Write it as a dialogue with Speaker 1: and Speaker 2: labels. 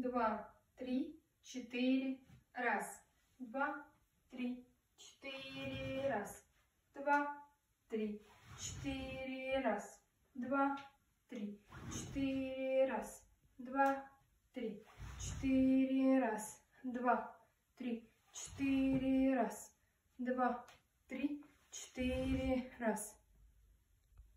Speaker 1: два, три, четыре. Раз, два, три, четыре. Раз, два, три, четыре. Раз, два, три, четыре. Раз, два, три, четыре. Раз, два, три, четыре. Раз, два, три, четыре. Раз,